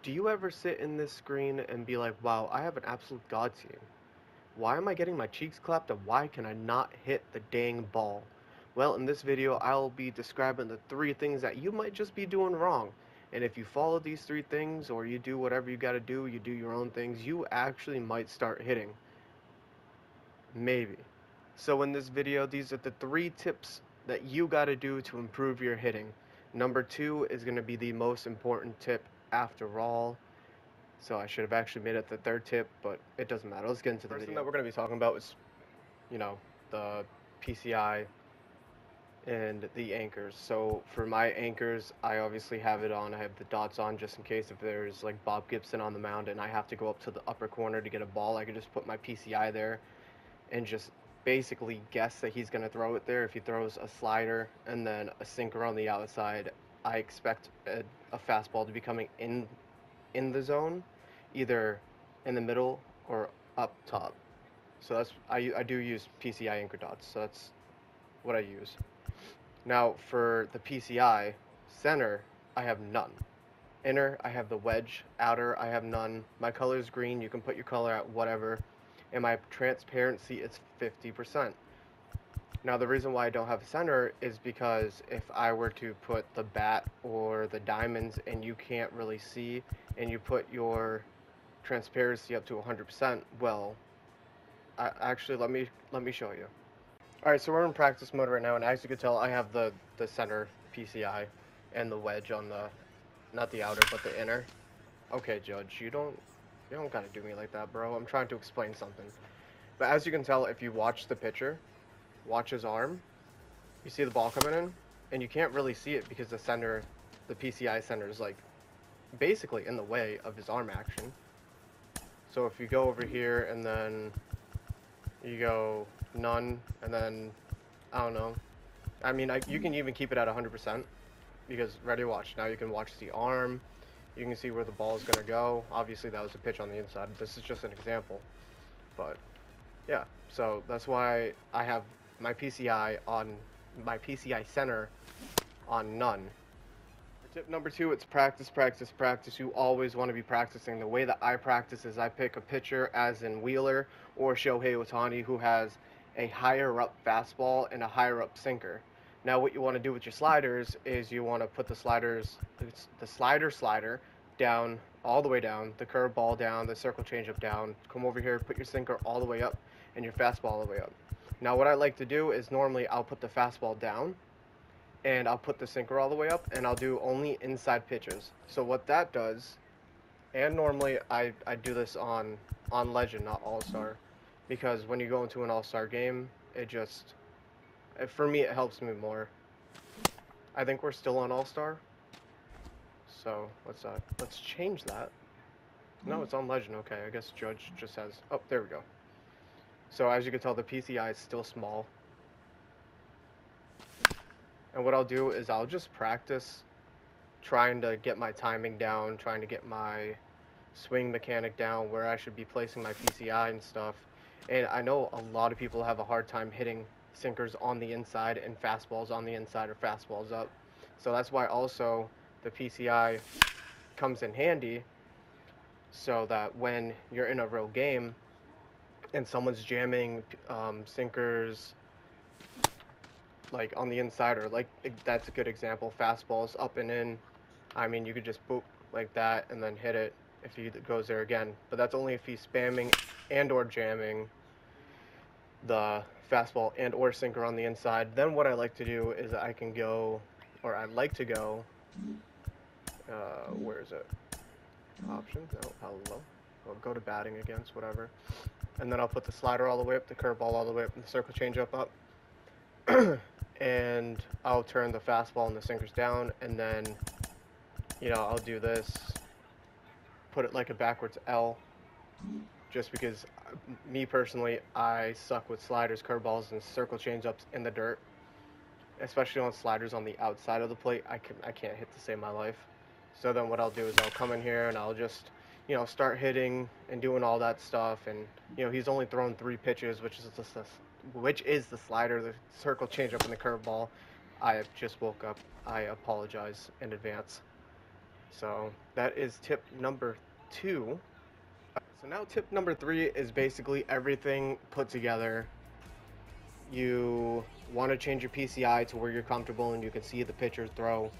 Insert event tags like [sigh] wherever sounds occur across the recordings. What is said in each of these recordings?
Do you ever sit in this screen and be like, wow, I have an absolute god team. Why am I getting my cheeks clapped and why can I not hit the dang ball? Well, in this video, I'll be describing the three things that you might just be doing wrong. And if you follow these three things or you do whatever you gotta do, you do your own things, you actually might start hitting. Maybe. So in this video, these are the three tips that you gotta do to improve your hitting. Number two is gonna be the most important tip after all. So I should have actually made it the third tip, but it doesn't matter. Let's get into the First thing video. that we're going to be talking about is, you know, the PCI and the anchors. So for my anchors, I obviously have it on. I have the dots on just in case if there's like Bob Gibson on the mound and I have to go up to the upper corner to get a ball, I can just put my PCI there and just basically guess that he's going to throw it there. If he throws a slider and then a sinker on the outside, I expect a, a fastball to be coming in in the zone, either in the middle or up top. So that's I, I do use PCI anchor dots. So that's what I use. Now for the PCI center, I have none. Inner, I have the wedge. Outer, I have none. My color is green. You can put your color at whatever. And my transparency is 50%. Now the reason why I don't have a center is because if I were to put the bat or the diamonds and you can't really see and you put your transparency up to 100%, well, I, actually let me let me show you. Alright, so we're in practice mode right now and as you can tell I have the, the center PCI and the wedge on the, not the outer, but the inner. Okay, Judge, you don't, you don't gotta do me like that, bro. I'm trying to explain something. But as you can tell, if you watch the picture, watch his arm, you see the ball coming in, and you can't really see it because the center, the PCI center is like basically in the way of his arm action. So if you go over here and then you go none and then I don't know. I mean, I, you can even keep it at 100% because ready watch. Now you can watch the arm. You can see where the ball is going to go. Obviously that was a pitch on the inside. This is just an example. But yeah, so that's why I have my PCI on my PCI center on none. Tip number two, it's practice, practice, practice. You always want to be practicing. The way that I practice is I pick a pitcher as in Wheeler or Shohei Ohtani who has a higher up fastball and a higher up sinker. Now what you want to do with your sliders is you want to put the sliders, the slider slider down all the way down, the curve ball down, the circle changeup down. Come over here, put your sinker all the way up and your fastball all the way up. Now what I like to do is normally I'll put the fastball down and I'll put the sinker all the way up and I'll do only inside pitches. So what that does, and normally I, I do this on, on Legend, not All-Star, because when you go into an All-Star game, it just, for me it helps me more. I think we're still on All-Star, so let's, uh, let's change that. No, it's on Legend, okay, I guess Judge just has, oh, there we go. So as you can tell, the PCI is still small. And what I'll do is I'll just practice trying to get my timing down, trying to get my swing mechanic down, where I should be placing my PCI and stuff. And I know a lot of people have a hard time hitting sinkers on the inside and fastballs on the inside or fastballs up. So that's why also the PCI comes in handy so that when you're in a real game, and someone's jamming um, sinkers like on the inside or like that's a good example fastballs up and in. I mean you could just boop like that and then hit it if he goes there again. But that's only if he's spamming and or jamming the fastball and or sinker on the inside. Then what I like to do is I can go or I like to go uh, where is it? Options? Oh hello. I'll go to batting against whatever and then I'll put the slider all the way up, the curveball all the way up, and the circle changeup up. Up. [clears throat] And I'll turn the fastball and the sinkers down, and then, you know, I'll do this, put it like a backwards L, just because, uh, me personally, I suck with sliders, curveballs, and circle changeups in the dirt. Especially on sliders on the outside of the plate, I, can, I can't hit to save my life. So then what I'll do is I'll come in here and I'll just you know, start hitting and doing all that stuff. And you know, he's only thrown three pitches, which is the which is the slider, the circle changeup, and the curveball. I just woke up. I apologize in advance. So that is tip number two. So now tip number three is basically everything put together. You want to change your PCI to where you're comfortable and you can see the pitcher throw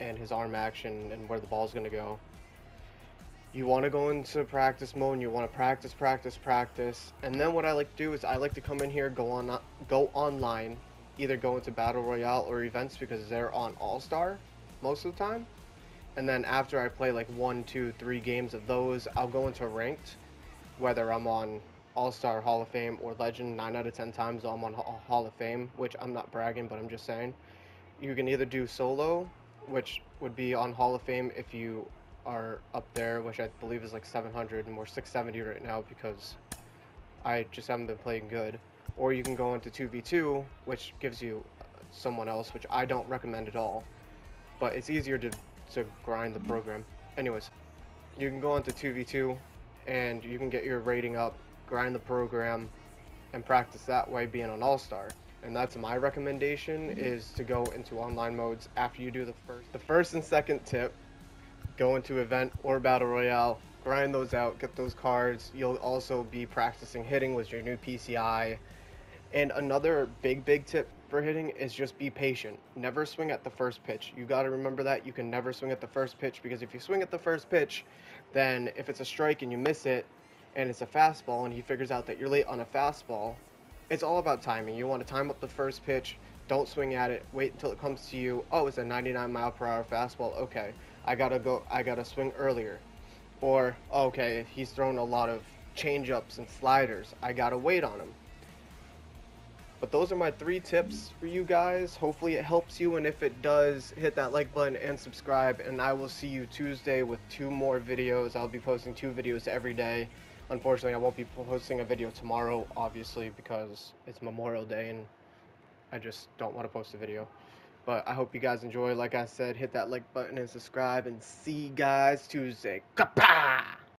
and his arm action and where the ball's going to go. You want to go into practice mode and you want to practice, practice, practice. And then what I like to do is I like to come in here, go on, go online, either go into Battle Royale or events because they're on All-Star most of the time. And then after I play like one, two, three games of those, I'll go into ranked, whether I'm on All-Star, Hall of Fame, or Legend. Nine out of ten times I'm on Hall of Fame, which I'm not bragging, but I'm just saying. You can either do solo, which would be on Hall of Fame if you are up there, which I believe is like 700, and we're 670 right now because I just haven't been playing good. Or you can go into 2v2, which gives you uh, someone else, which I don't recommend at all. But it's easier to, to grind the program. Anyways, you can go into 2v2, and you can get your rating up, grind the program, and practice that way being an all-star and that's my recommendation mm-hmm. is to go into online modes after you do the first the first and second tip go into event or battle royale, grind those out, get those cards. You'll also be practicing hitting with your new PCI. And another big, big tip for hitting is just be patient. Never swing at the first pitch. You got to remember that. You can never swing at the first pitch because if you swing at the first pitch, then if it's a strike and you miss it and it's a fastball and he figures out that you're late on a fastball, it's all about timing. You want to time up the first pitch. Don't swing at it. Wait until it comes to you. Oh, it's a 99 mile per hour fastball. Okay. I gotta go, I gotta swing earlier. Or, okay, he's thrown a lot of change-ups and sliders. I gotta wait on him. But those are my three tips for you guys. Hopefully it helps you, and if it does, hit that like button and subscribe, and I will see you Tuesday with two more videos. I'll be posting two videos every day. Unfortunately, I won't be posting a video tomorrow, obviously, because it's Memorial Day, and I just don't want to post a video. But I hope you guys enjoy. Like I said, hit that like button and subscribe. And see you guys Tuesday. Kapah!